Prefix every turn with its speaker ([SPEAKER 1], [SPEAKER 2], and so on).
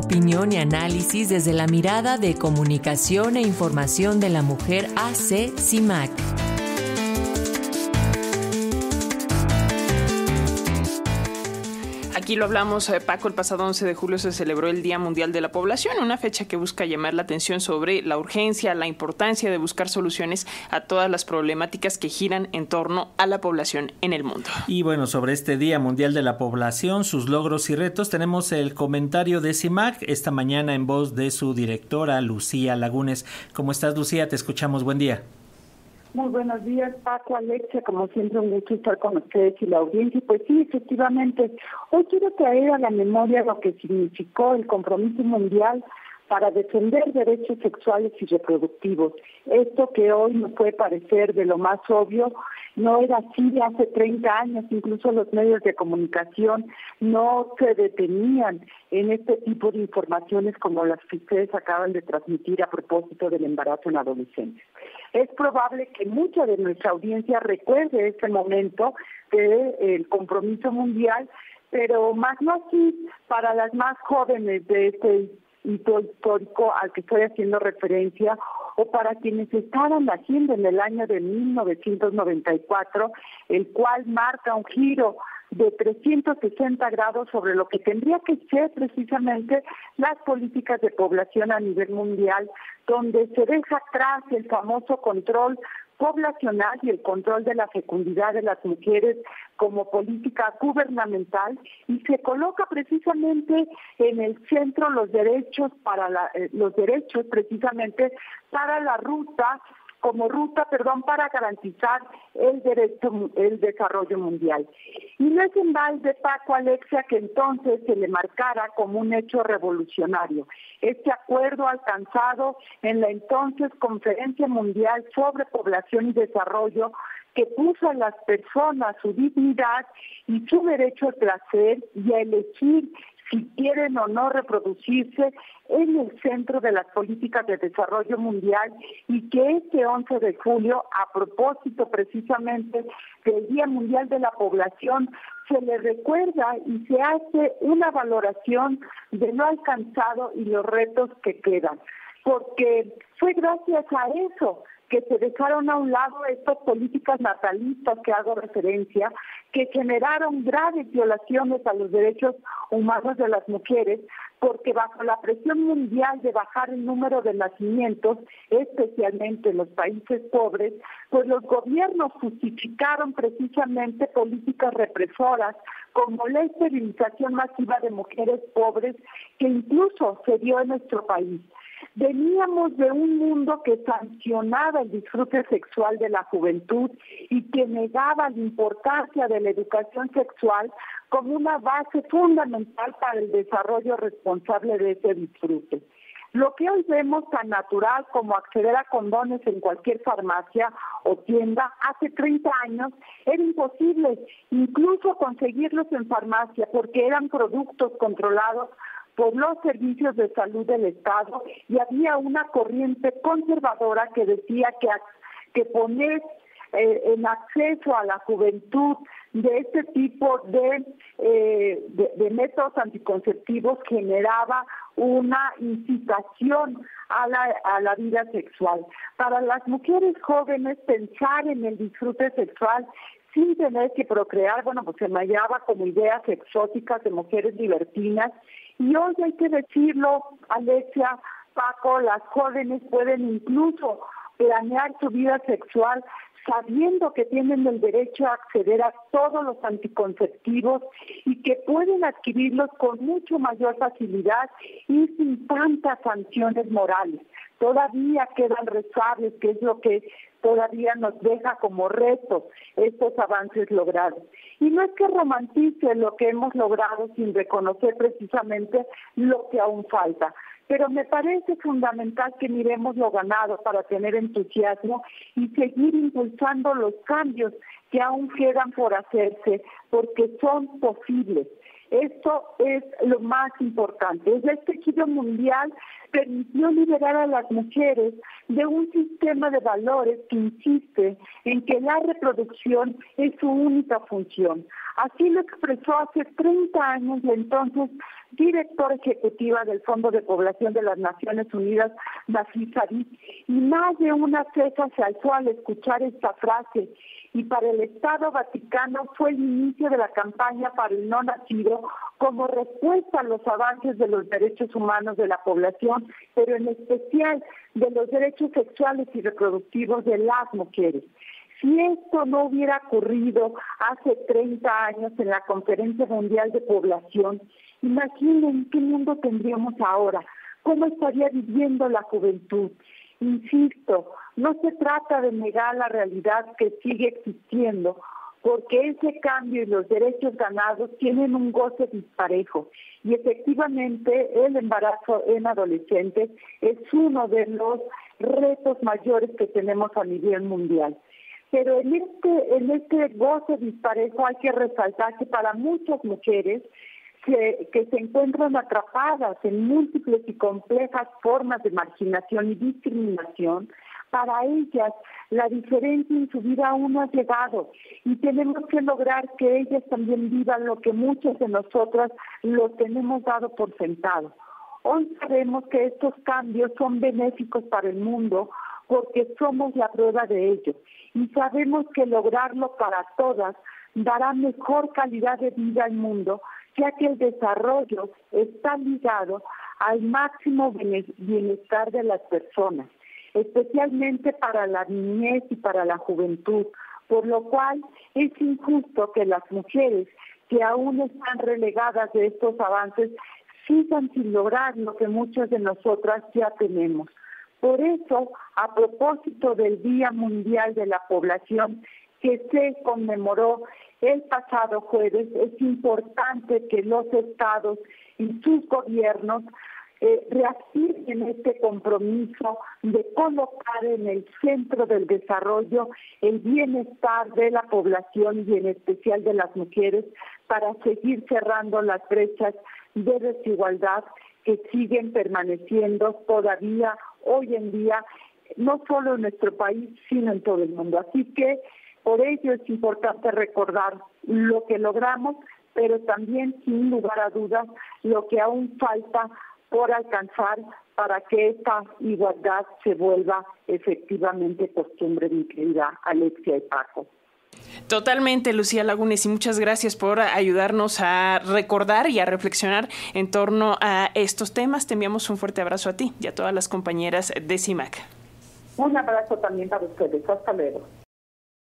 [SPEAKER 1] opinión y análisis desde la mirada de comunicación e información de la mujer AC CIMAC.
[SPEAKER 2] Aquí lo hablamos, eh, Paco, el pasado 11 de julio se celebró el Día Mundial de la Población, una fecha que busca llamar la atención sobre la urgencia, la importancia de buscar soluciones a todas las problemáticas que giran en torno a la población en el mundo.
[SPEAKER 3] Y bueno, sobre este Día Mundial de la Población, sus logros y retos, tenemos el comentario de CIMAC esta mañana en voz de su directora, Lucía Lagunes. ¿Cómo estás, Lucía? Te escuchamos. Buen día.
[SPEAKER 4] Muy buenos días, Paco, Alexia, como siempre un gusto estar con ustedes y la audiencia. Pues sí, efectivamente, hoy quiero traer a la memoria lo que significó el compromiso mundial para defender derechos sexuales y reproductivos. Esto que hoy nos puede parecer de lo más obvio, no era así hace 30 años, incluso los medios de comunicación no se detenían en este tipo de informaciones como las que ustedes acaban de transmitir a propósito del embarazo en adolescentes. Es probable que mucha de nuestra audiencia recuerde este momento del compromiso mundial, pero más no así para las más jóvenes de este hito histórico al que estoy haciendo referencia o para quienes estaban naciendo en el año de 1994, el cual marca un giro de 360 grados sobre lo que tendría que ser precisamente las políticas de población a nivel mundial, donde se deja atrás el famoso control poblacional y el control de la fecundidad de las mujeres como política gubernamental y se coloca precisamente en el centro los derechos para eh, los derechos precisamente para la ruta como ruta, perdón, para garantizar el derecho, el desarrollo mundial. Y no es en balde, Paco Alexia, que entonces se le marcara como un hecho revolucionario. Este acuerdo alcanzado en la entonces Conferencia Mundial sobre Población y Desarrollo que puso a las personas su dignidad y su derecho al placer y a elegir si quieren o no reproducirse en el centro de las políticas de desarrollo mundial y que este 11 de julio, a propósito precisamente del Día Mundial de la Población, se le recuerda y se hace una valoración de lo alcanzado y los retos que quedan. Porque fue gracias a eso que se dejaron a un lado estas políticas natalistas que hago referencia, que generaron graves violaciones a los derechos humanos de las mujeres, porque bajo la presión mundial de bajar el número de nacimientos, especialmente en los países pobres, pues los gobiernos justificaron precisamente políticas represoras como la esterilización masiva de mujeres pobres que incluso se dio en nuestro país. Veníamos de un mundo que sancionaba el disfrute sexual de la juventud y que negaba la importancia de la educación sexual como una base fundamental para el desarrollo responsable de ese disfrute. Lo que hoy vemos tan natural como acceder a condones en cualquier farmacia o tienda, hace 30 años era imposible incluso conseguirlos en farmacia porque eran productos controlados por los servicios de salud del Estado y había una corriente conservadora que decía que, que poner eh, en acceso a la juventud de este tipo eh, de, de, métodos anticonceptivos generaba una incitación a la, a la vida sexual. Para las mujeres jóvenes pensar en el disfrute sexual sin tener que procrear, bueno, pues se me hallaba como ideas exóticas de mujeres libertinas y hoy hay que decirlo, Alexia, Paco, las jóvenes pueden incluso planear su vida sexual sabiendo que tienen el derecho a acceder a todos los anticonceptivos y que pueden adquirirlos con mucho mayor facilidad y sin tantas sanciones morales. Todavía quedan rezables, que es lo que todavía nos deja como reto estos avances logrados. Y no es que romantice lo que hemos logrado sin reconocer precisamente lo que aún falta, pero me parece fundamental que miremos lo ganado para tener entusiasmo y seguir impulsando los cambios que aún quedan por hacerse, porque son posibles. Esto es lo más importante. Este giro mundial permitió liberar a las mujeres de un sistema de valores que insiste en que la reproducción es su única función. Así lo expresó hace 30 años la entonces directora ejecutiva del Fondo de Población de las Naciones Unidas, Nafis y más de una ceja se alzó al escuchar esta frase y para el Estado Vaticano fue el inicio de la campaña para el no nacido como respuesta a los avances de los derechos humanos de la población, pero en especial de los derechos sexuales y reproductivos de las mujeres. Si esto no hubiera ocurrido hace 30 años en la Conferencia Mundial de Población, imaginen qué mundo tendríamos ahora, cómo estaría viviendo la juventud. Insisto, no se trata de negar la realidad que sigue existiendo, porque ese cambio y los derechos ganados tienen un goce disparejo. Y efectivamente el embarazo en adolescentes es uno de los retos mayores que tenemos a nivel mundial. Pero en este, en este goce disparejo hay que resaltar que para muchas mujeres que, se encuentran atrapadas en múltiples y complejas formas de marginación y discriminación, para ellas la diferencia en su vida aún no ha llegado y tenemos que lograr que ellas también vivan lo que muchas de nosotras lo tenemos dado por sentado. Hoy sabemos que estos cambios son benéficos para el mundo porque somos la prueba de ello y sabemos que lograrlo para todas dará mejor calidad de vida al mundo, ya que el desarrollo está ligado al máximo bienestar de las personas, especialmente para la niñez y para la juventud, por lo cual es injusto que las mujeres que aún están relegadas de estos avances sigan sin lograr lo que muchas de nosotras ya tenemos. Por eso, a propósito del Día Mundial de la Población que se conmemoró el pasado jueves, es importante que los estados y sus gobiernos eh, reafirmen este compromiso de colocar en el centro del desarrollo el bienestar de la población y en especial de las mujeres para seguir cerrando las brechas de desigualdad que siguen permaneciendo todavía hoy en día, no solo en nuestro país, sino en todo el mundo. Así que por ello es importante recordar lo que logramos, pero también, sin lugar a dudas, lo que aún falta por alcanzar para que esta igualdad se vuelva efectivamente costumbre, mi querida Alexia y Paco.
[SPEAKER 2] Totalmente, Lucía Lagunes, y muchas gracias por ayudarnos a recordar y a reflexionar en torno a estos temas. Te enviamos un fuerte abrazo a ti y a todas las compañeras de CIMAC.
[SPEAKER 4] Un abrazo también para ustedes. Hasta luego.